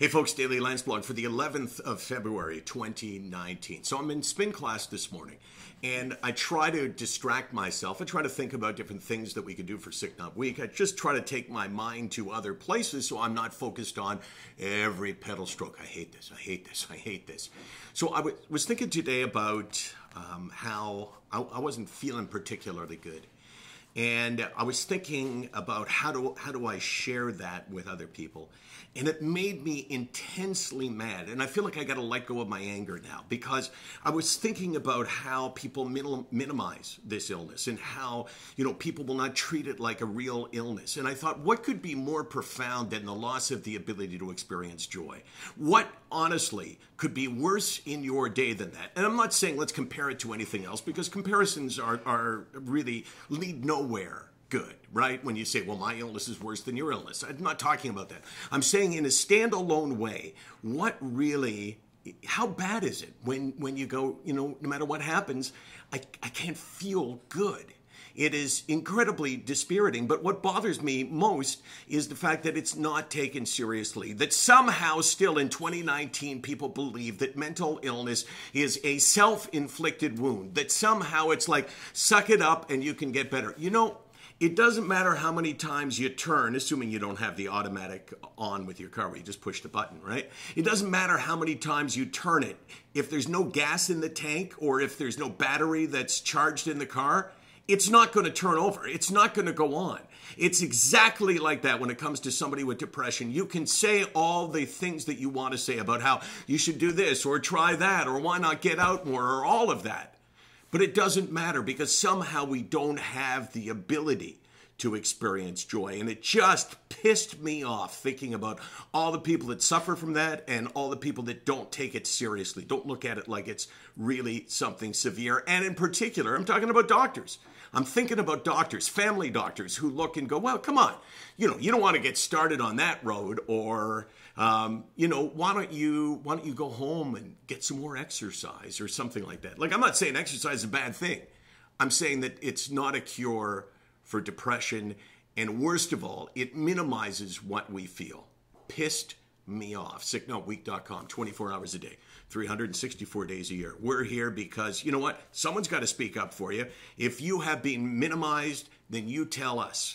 Hey folks, Daily Landsblog for the 11th of February 2019. So I'm in spin class this morning and I try to distract myself. I try to think about different things that we could do for Sick Not Weak. I just try to take my mind to other places so I'm not focused on every pedal stroke. I hate this, I hate this, I hate this. So I was thinking today about um, how I, I wasn't feeling particularly good and I was thinking about how do how do I share that with other people, and it made me intensely mad. And I feel like I got to let go of my anger now because I was thinking about how people minimize this illness and how you know people will not treat it like a real illness. And I thought, what could be more profound than the loss of the ability to experience joy? What honestly could be worse in your day than that? And I'm not saying let's compare it to anything else because comparisons are are really lead no nowhere good, right? When you say, well, my illness is worse than your illness. I'm not talking about that. I'm saying in a standalone way, what really how bad is it when when you go, you know, no matter what happens, I, I can't feel good. It is incredibly dispiriting, but what bothers me most is the fact that it's not taken seriously. That somehow, still in 2019, people believe that mental illness is a self inflicted wound. That somehow it's like, suck it up and you can get better. You know, it doesn't matter how many times you turn, assuming you don't have the automatic on with your car where you just push the button, right? It doesn't matter how many times you turn it. If there's no gas in the tank or if there's no battery that's charged in the car, it's not going to turn over. It's not going to go on. It's exactly like that when it comes to somebody with depression. You can say all the things that you want to say about how you should do this or try that or why not get out more or all of that. But it doesn't matter because somehow we don't have the ability to experience joy. And it just pissed me off thinking about all the people that suffer from that and all the people that don't take it seriously, don't look at it like it's really something severe. And in particular, I'm talking about doctors. I'm thinking about doctors, family doctors who look and go, well, come on, you know, you don't want to get started on that road or, um, you know, why don't you, why don't you go home and get some more exercise or something like that? Like, I'm not saying exercise is a bad thing. I'm saying that it's not a cure for depression. And worst of all, it minimizes what we feel. Pissed me off. SickNotWeak.com, 24 hours a day, 364 days a year. We're here because, you know what? Someone's got to speak up for you. If you have been minimized, then you tell us.